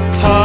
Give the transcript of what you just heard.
How